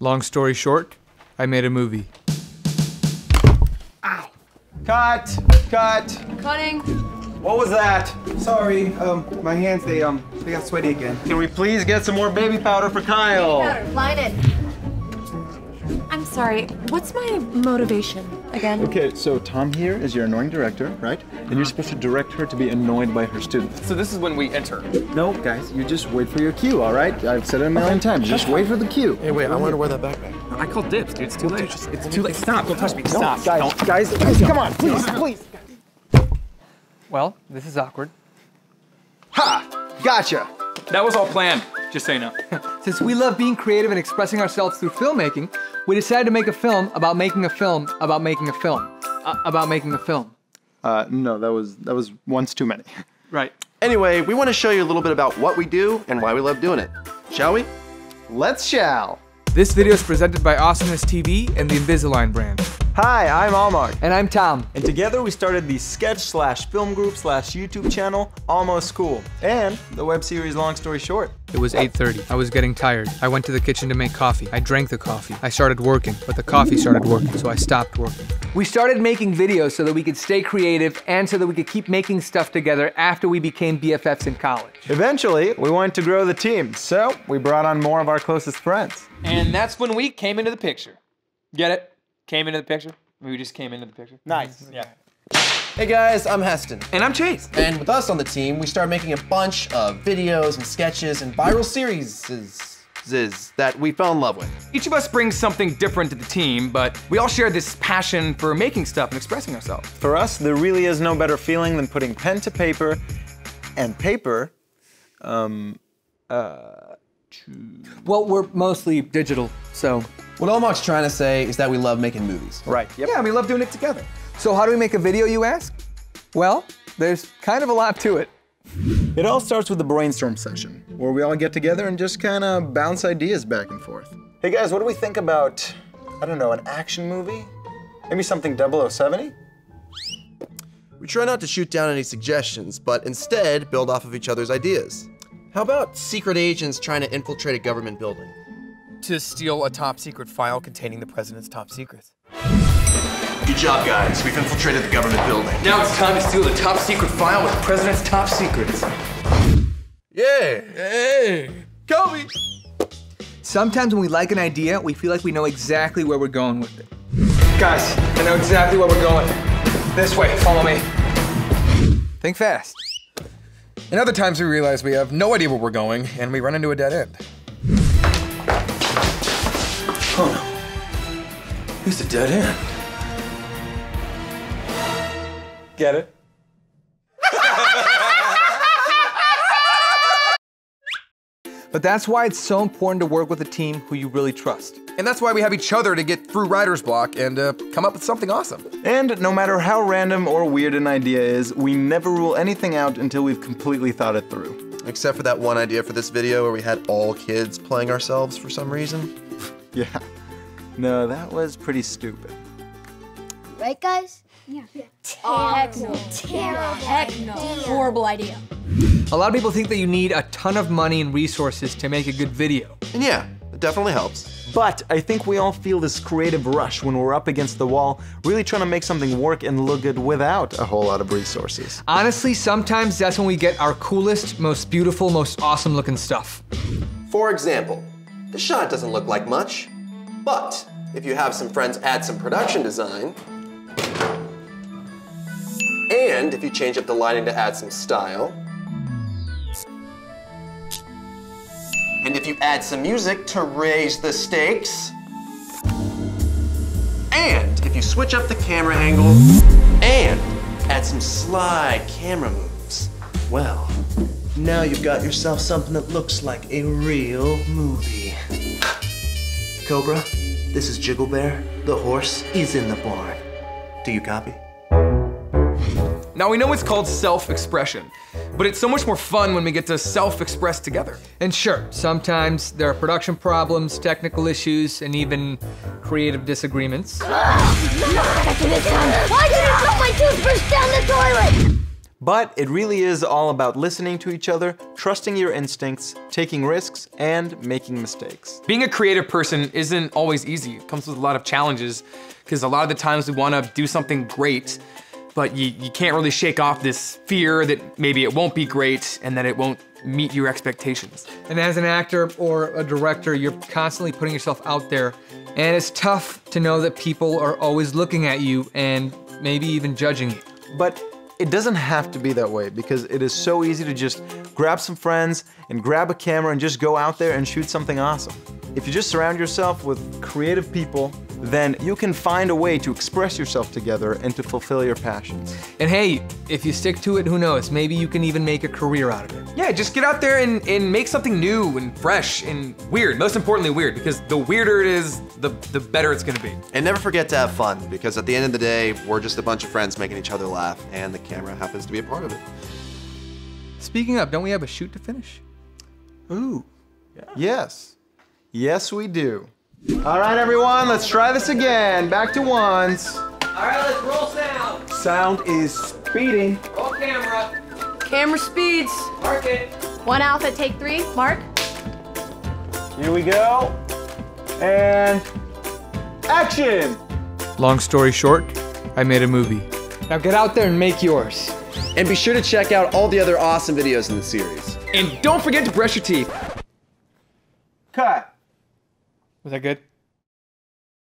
Long story short, I made a movie. Cut! Cut! Cutting. What was that? Sorry, um, my hands, they, um, they got sweaty again. Can we please get some more baby powder for Kyle? Powder. Line it. I'm sorry. What's my motivation again? Okay, so Tom here is your annoying director, right? And you're supposed to direct her to be annoyed by her students. So this is when we enter. No, guys, you just wait for your cue, all right? I've said it a million times. Just wait for the cue. Hey, wait, I want to wear that backpack. I called dibs, dude. It's too late. It's too late. Stop. Don't touch me. Stop. Guys, guys, guys, come on, please, please. Well, this is awkward. Ha! Gotcha! That was all planned. Just so you know. Since we love being creative and expressing ourselves through filmmaking, we decided to make a film about making a film about making a film uh, about making a film. Uh, no, that was that was once too many. Right. Anyway, we want to show you a little bit about what we do and why we love doing it. Shall we? Let's shall. This video is presented by Awesomeness TV and the Invisalign brand. Hi, I'm Almar. And I'm Tom. And together we started the sketch slash film group slash YouTube channel Almost Cool and the web series Long Story Short. It was 8:30. I was getting tired. I went to the kitchen to make coffee. I drank the coffee. I started working, but the coffee started working, so I stopped working. We started making videos so that we could stay creative and so that we could keep making stuff together after we became BFFs in college. Eventually, we wanted to grow the team, so we brought on more of our closest friends. And that's when we came into the picture. Get it? Came into the picture? We just came into the picture. Nice. Yeah. Hey guys, I'm Heston. And I'm Chase. And with us on the team, we started making a bunch of videos and sketches and viral series that we fell in love with. Each of us brings something different to the team, but we all share this passion for making stuff and expressing ourselves. For us, there really is no better feeling than putting pen to paper and paper, um, uh, Well, we're mostly digital, so. What Almar's trying to say is that we love making movies. right. Yep. Yeah, we love doing it together. So how do we make a video, you ask? Well, there's kind of a lot to it. It all starts with a brainstorm session where we all get together and just kind of bounce ideas back and forth. Hey guys, what do we think about, I don't know, an action movie? Maybe something 0070? We try not to shoot down any suggestions, but instead build off of each other's ideas. How about secret agents trying to infiltrate a government building? To steal a top secret file containing the president's top secrets. Good job, guys. We've infiltrated the government building. Now it's time to steal the top secret file with the president's top secrets. Yeah. Hey. Kobe. Sometimes when we like an idea, we feel like we know exactly where we're going with it. Guys, I know exactly where we're going. This way, follow me. Think fast. And other times we realize we have no idea where we're going and we run into a dead end. Oh no. Who's the dead end? Get it? But that's why it's so important to work with a team who you really trust. And that's why we have each other to get through writer's block and uh, come up with something awesome. And no matter how random or weird an idea is, we never rule anything out until we've completely thought it through. Except for that one idea for this video where we had all kids playing ourselves for some reason. Yeah. No, that was pretty stupid. Right, guys? Yeah. Heck no. Terrible. Heck no. Horrible idea. A lot of people think that you need a ton of money and resources to make a good video. And yeah, it definitely helps. But I think we all feel this creative rush when we're up against the wall, really trying to make something work and look good without A whole lot of resources. Honestly, sometimes that's when we get our coolest, most beautiful, most awesome looking stuff. For example, the shot doesn't look like much, but if you have some friends add some production design, and if you change up the lighting to add some style, and if you add some music to raise the stakes, and if you switch up the camera angle, and add some sly camera moves, well, now you've got yourself something that looks like a real movie. Cobra, this is Jiggle Bear. The horse is in the barn. Do you copy? Now we know it's called self-expression, but it's so much more fun when we get to self-express together. And sure, sometimes there are production problems, technical issues, and even creative disagreements. Why did you put my toothbrush down the toilet? But it really is all about listening to each other, trusting your instincts, taking risks, and making mistakes. Being a creative person isn't always easy. It comes with a lot of challenges because a lot of the times we want to do something great, but you, you can't really shake off this fear that maybe it won't be great and that it won't meet your expectations. And as an actor or a director, you're constantly putting yourself out there. And it's tough to know that people are always looking at you and maybe even judging you. But it doesn't have to be that way because it is so easy to just grab some friends and grab a camera and just go out there and shoot something awesome. If you just surround yourself with creative people, then you can find a way to express yourself together and to fulfill your passions. And hey, if you stick to it, who knows? Maybe you can even make a career out of it. Yeah, just get out there and, and make something new and fresh and weird. Most importantly, weird, because the weirder it is, the, the better it's gonna be. And never forget to have fun, because at the end of the day, we're just a bunch of friends making each other laugh, and the camera happens to be a part of it. Speaking of, don't we have a shoot to finish? Ooh. Yes. Yes, we do. All right, everyone, let's try this again. Back to ones. All right, let's roll sound. Sound is speeding. Roll camera. Camera speeds. Mark it. One alpha, take three. Mark. Here we go. And action. Long story short, I made a movie. Now get out there and make yours. And be sure to check out all the other awesome videos in the series. And don't forget to brush your teeth. Cut. Was that good?